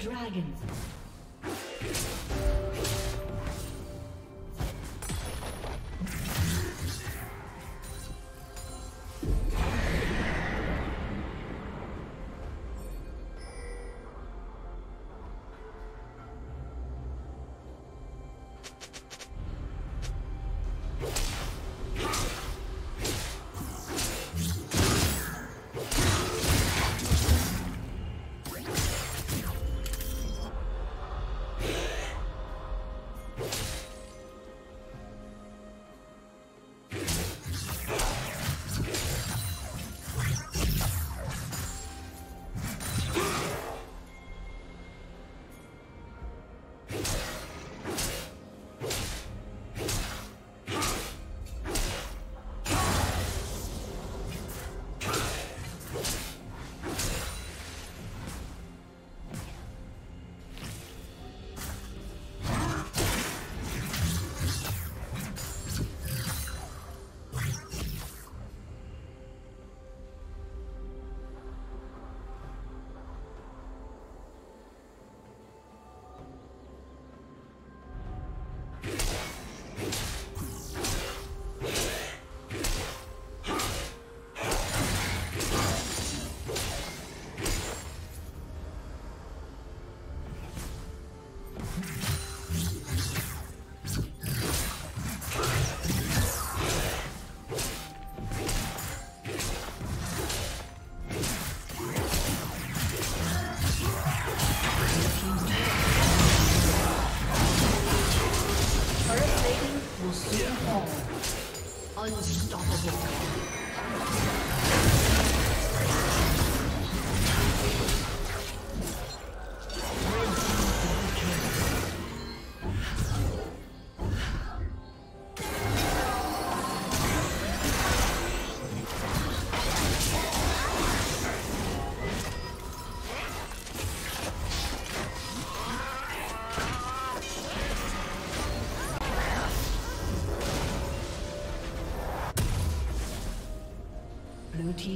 dragon.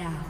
Down.